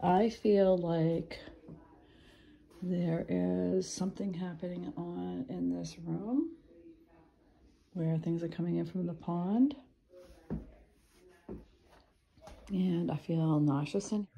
I feel like there is something happening on in this room where things are coming in from the pond. And I feel nauseous in here.